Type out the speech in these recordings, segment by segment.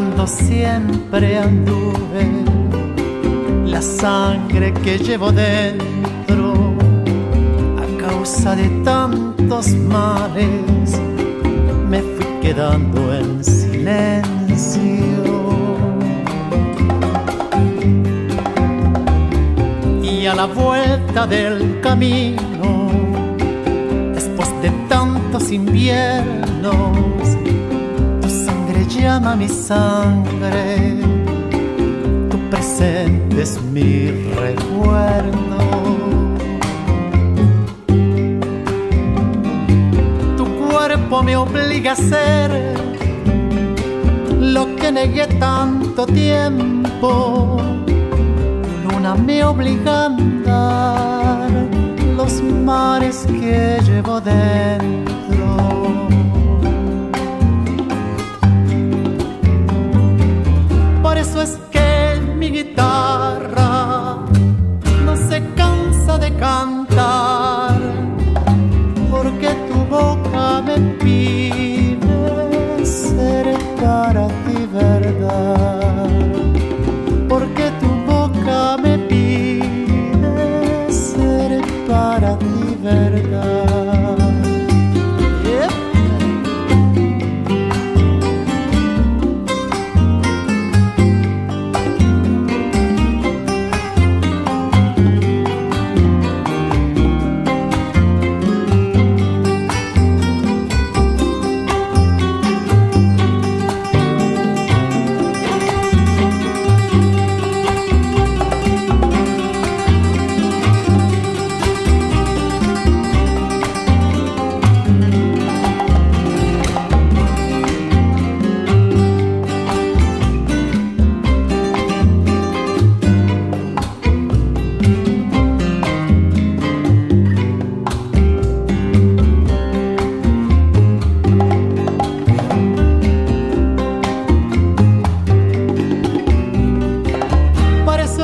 negando siempre anduve la sangre que llevo dentro a causa de tantos males me fui quedando en silencio. Y a la vuelta del camino después de tantos inviernos llama mi sangre, tu presente es mi recuerdo. Tu cuerpo me obliga a ser lo que negué tanto tiempo. Luna me obliga a andar los mares que llevo dentro. Es que mi guitarra no se cansa de cantar, porque tu boca me pide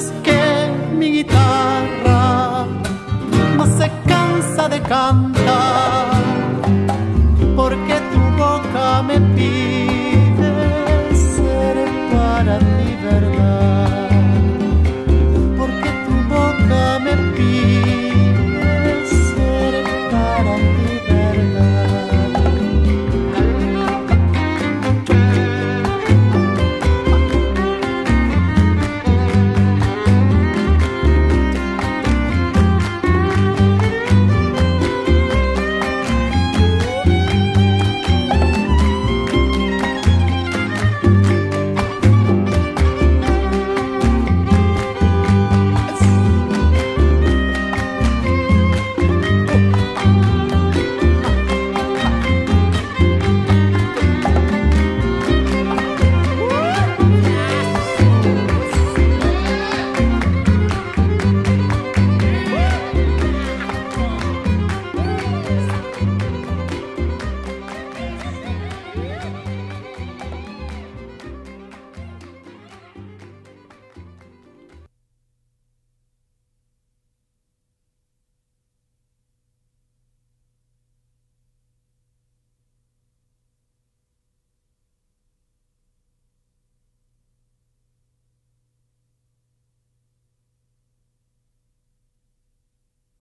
Es que mi guitarra no se cansa de cantar.